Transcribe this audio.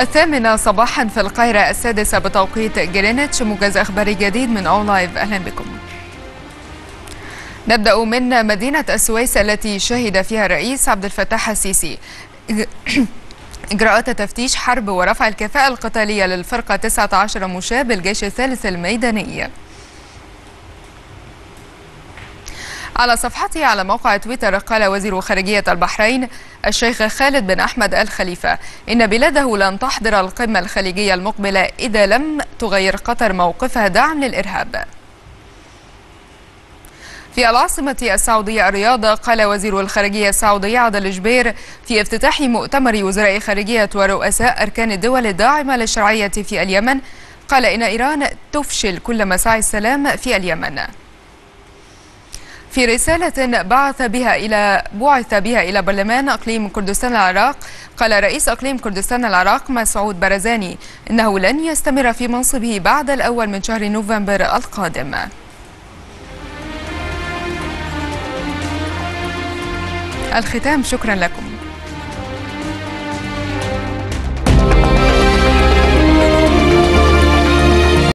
الثامنة صباحا في القاهرة السادسة بتوقيت جرينتش موجز أخباري جديد من ON Live. أهلا بكم. نبدأ من مدينة السويس التي شهد فيها الرئيس عبد الفتاح السيسي. إجراءات تفتيش حرب ورفع الكفاءة القتالية للفرقة 19 مشاة بالجيش الثالث الميداني. على صفحته على موقع تويتر قال وزير خارجية البحرين الشيخ خالد بن أحمد الخليفة إن بلاده لن تحضر القمة الخليجية المقبلة إذا لم تغير قطر موقفها دعم للإرهاب. في العاصمة السعودية الرياض قال وزير الخارجية السعودي عادل الجبير في افتتاح مؤتمر وزراء خارجية ورؤساء أركان الدول الداعمة للشرعية في اليمن قال إن إيران تفشل كل مساعي السلام في اليمن. في رسالة بعث بها إلى بعث بها إلى برلمان أقليم كردستان العراق. قال رئيس أقليم كردستان العراق مسعود برزاني إنه لن يستمر في منصبه بعد الأول من شهر نوفمبر القادم. الختام شكرا لكم.